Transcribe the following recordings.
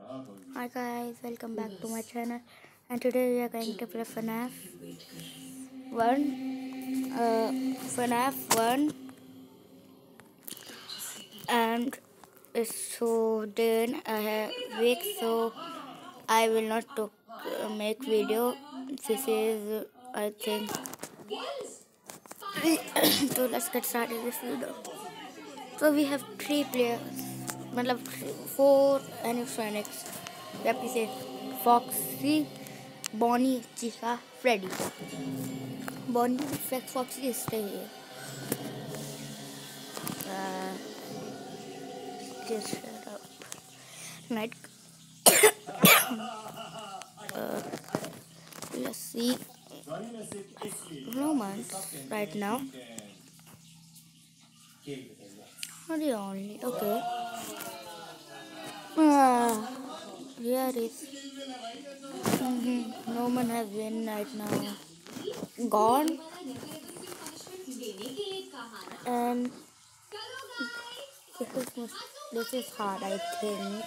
Hi guys, welcome back to my channel. And today we are going to play FNAF 1 uh, FNAF 1 and it's so then I have week so I will not to, uh, make video. This is I think so let's get started this video. So we have three players मतलब four animatronics represent Foxy, Bonnie, Chica, Freddy. Bonnie, Fred, Foxy is stay here. Uh, just shut up. Night. uh, let's see. Romance right now. the only. Okay. Ah, here is. Mm-hmm. No one has been right now. Gone. And this is this is hard. I think.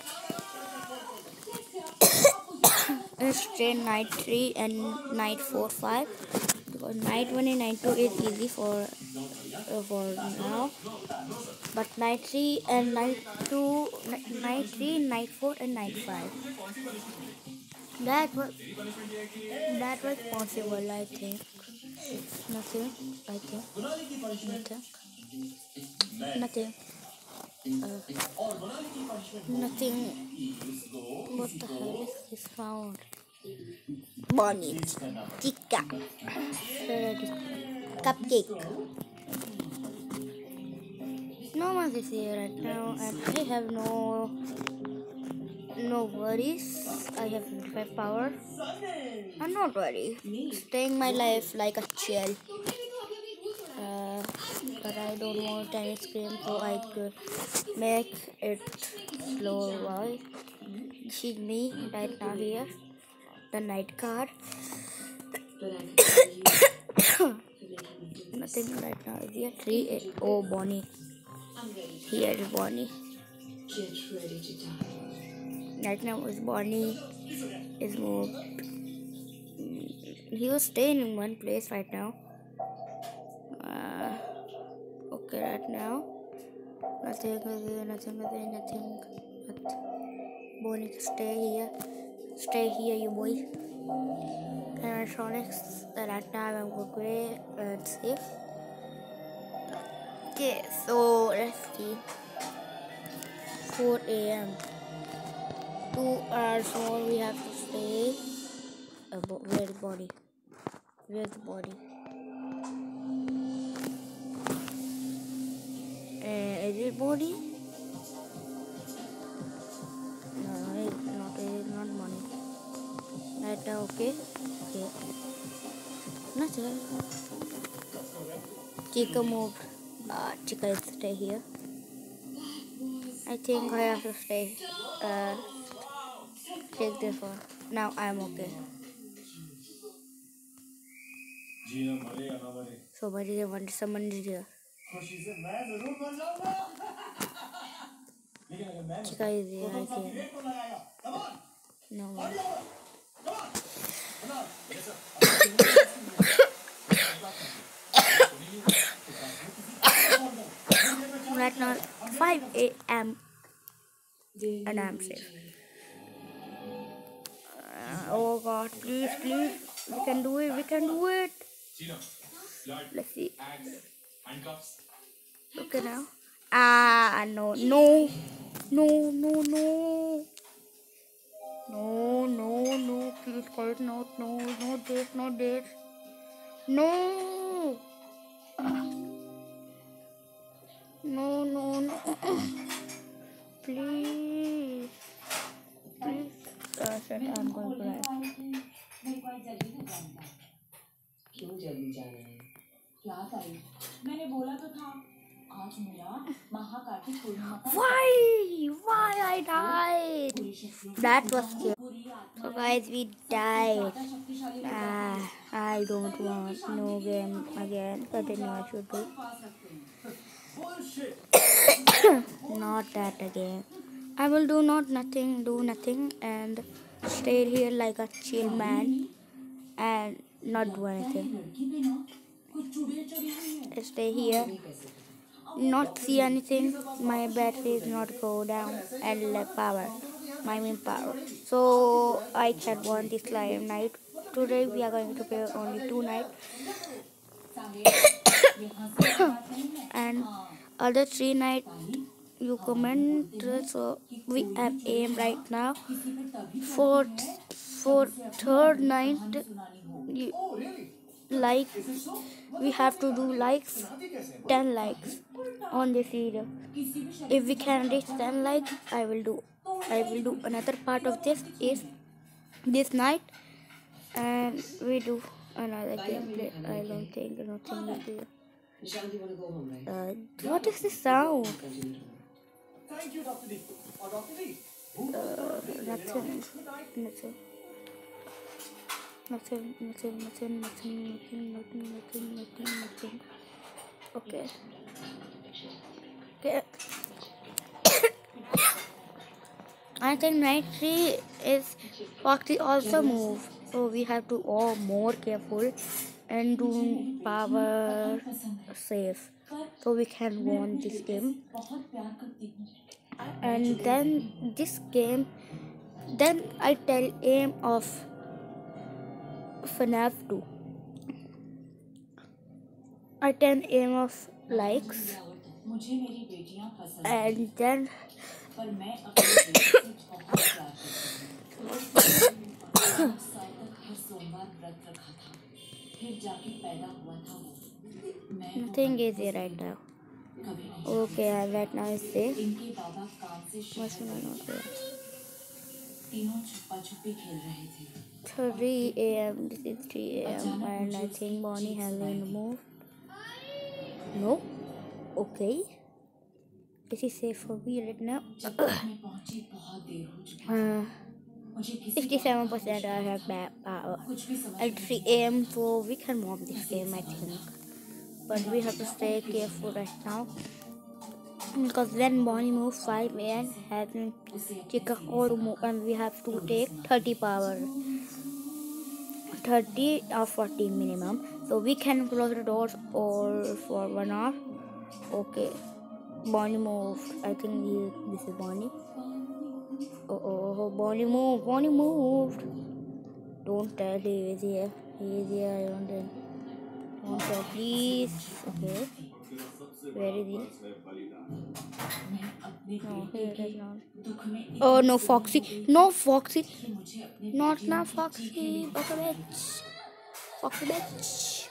it's train night three and night four five because night one and night two is easy for uh, for now but night 3 and night 2 night 3 night 4 and night 5 that was that was possible i think. Nothing i think. Nothing. Nothing. Uh, nothing. What the hell is this sound? Bonnie. Chica. Cupcake no one is here right now and I have no no worries. I have 25 power. I'm not worried. Staying my life like a chill. Uh, but I don't want any scream so I could make it slow while she's me right now here. The night card. Nothing right now is here. 3 8 oh Bonnie. Here is Bonnie. Get ready to die. Right now is Bonnie is moved. He was staying in one place right now. Uh, okay, right now. Nothing, nothing, nothing, nothing, nothing. But Bonnie, stay here. Stay here, you boy. Animatronics. Right now I'm going and safe. Okay, so let's see. 4 a.m. Two hours more we have to stay. Uh, where's the body? Where's the body? Uh, is it body? No, no, it's not. It's not money. Right now, er okay. Okay. Nothing. Chica moved uh, stay here. I think I have to stay, uh, take this one. Now I'm okay. So my dear one, someone is here. Chica is here, I. No right now, 5 a.m. and I'm safe. Uh, oh God, please, please, we can do it. We can do it. Let's see. Okay now. Ah, no, no, no, no, no. No, no, no, please, God, no, no, no, this, no, this. No. No, no, no. Please. Please. Uh, shit, I'm going to die. Why? Why I died? That was scary. So guys, we died. Uh, I don't want no game again. Continue, I should do. not that again. I will do not nothing, do nothing, and stay here like a chill man and not do anything. Stay here, not see anything. My battery is not go down and lack power. My main power. So I can want this live night. Today we are going to play only two nights. and other three night you comment so we have aim right now. For for third night you, like we have to do likes 10 likes on this video. If we can reach 10 likes i will do i will do another part of this is this night and we do another gameplay. I don't think nothing will do. Nishant, you want to go home, right? uh, what is this sound Thank you, Dr. D. Or Dr. D. uh, nothing nothing nothing nothing nothing nothing nothing nothing nothing nothing nothing okay okay I think night three is Foxy also move, so we have to all more careful and do power save so we can win this game. and then this game then I tell aim of FNAF 2 I tell aim of likes and then nothing easy right now. Okay, and right now is safe. What's going on? Three a.m. This is three a.m. and I think Bonnie hasn't moved. No. Okay. This is safe for me right now. uh, Fifty-seven percent. I have bad power. At 3 a.m. so we can warm this game I think. But we have to stay careful right now. Because when Bonnie moves 5 a.m. has been a whole move and we have to take 30 power. 30 or 40 minimum. So we can close the doors or for one hour. Okay. Bonnie moved. I think he, this is Bonnie. Oh, oh, oh, oh, Bonnie moved. Bonnie moved. Don't tell he is here. He is here. I don't tell so please. Okay. Where is he? No here it is not oh no foxy. No foxy. Not now foxy fuck a bitch. Foxy? bitch.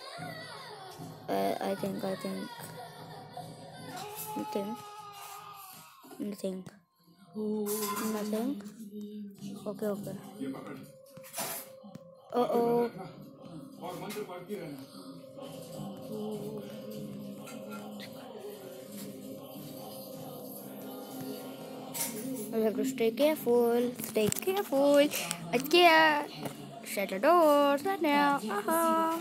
Uh, i think i think. Nothing. Nothing. Nothing. Okay okay. Uh oh We have to stay careful, stay careful. Ikea, shut the doors right now. Uh -huh.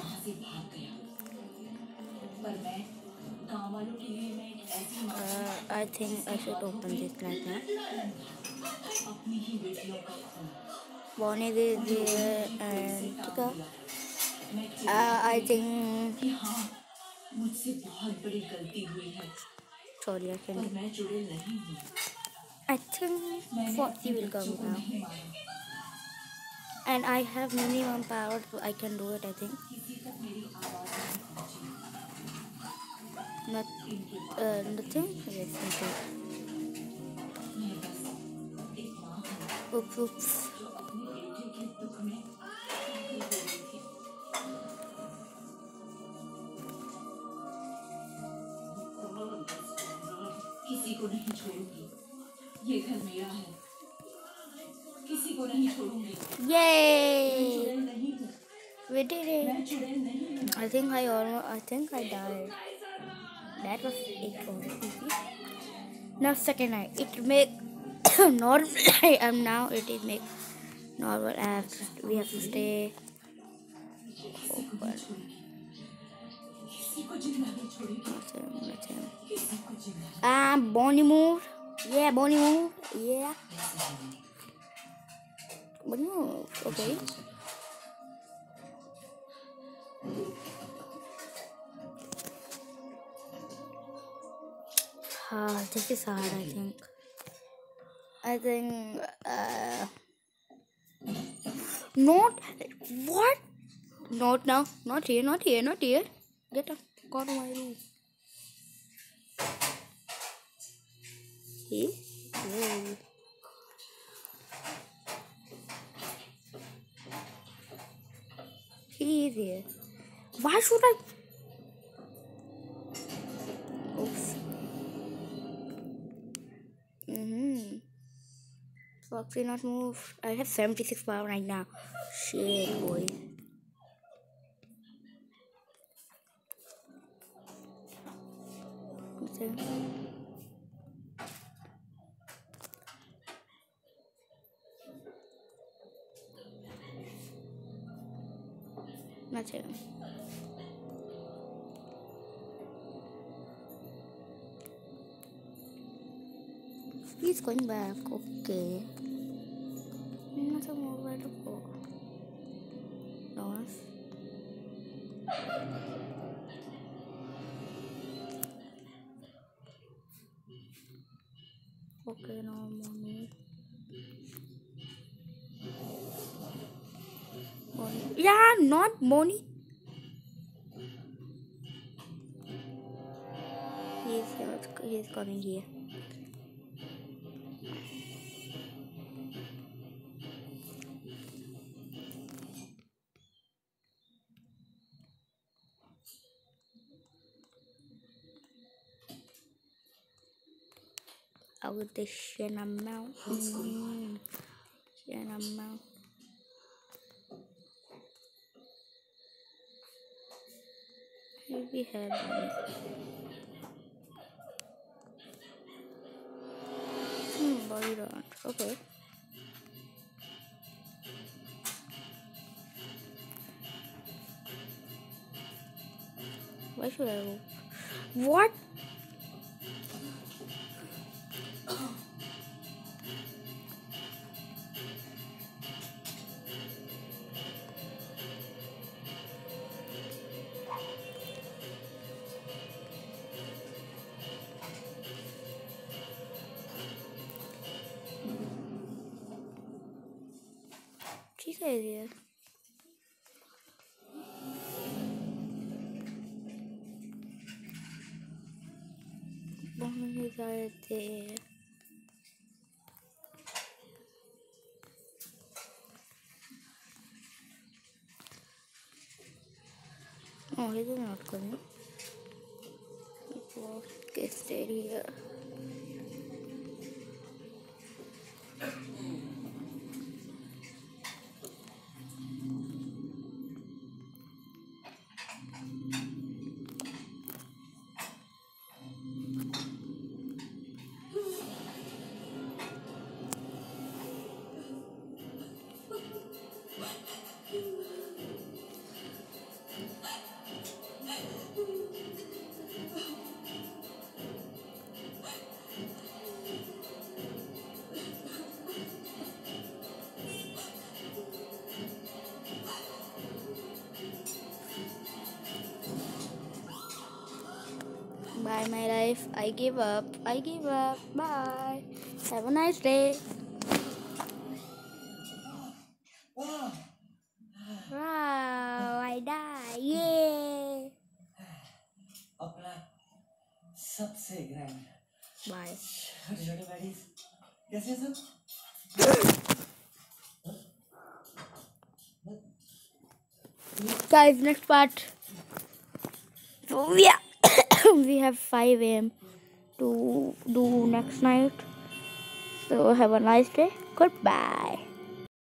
Uh, I think I should open this right now. Bonnie is there and uh, I think मुझसे बहुत बड़ी गलती हुई है। Sorry I can मैं जुड़े नहीं हूँ। I think forty will come now and I have minimum power so I can do it I think. not uh, nothing? Yes nothing. oops oops. छोड़ूँगी ये घर मेरा है किसी को नहीं छोड़ूँगी मैं Yay! चुड़ैल नहीं हूँ We did it. हूँ I think I almost. I think I died. That was it. Oh, easy. Now second night. It make normal. I am now. It is make normal. I have to, we have to stay. किसी Ah, Bonnie move. Yeah, Bonnie move. Yeah. Bonnie move. Okay. Uh, this is hard, I think. I think, uh, not, what? Not now, not here, not here, not here. Get up, go to my room. He is here. Why should I? Oops. Mm-hmm. Foxy not move. I have 76 power right now. Shit, boy. Okay. Nothing. He's going back. Okay. Nothing more where to go. North. Okay, no money. Yeah, not money. He's he's coming here. Out the Shanna Mountain. Mm. Shanna Mountain. Maybe have. Hmm, body don't. Okay. Why should I go? What? Chica is here. Bonnie are there. Oh, he is not coming. Okay, stay here. life. I give up. I give up. Bye. Have a nice day. Wow, I die. Yay. अपना सबसे grand Bye. छोटे छोटे baddies कैसे सब Guys, next part. So we are we have 5 a.m. to do next night. So have a nice day. Goodbye.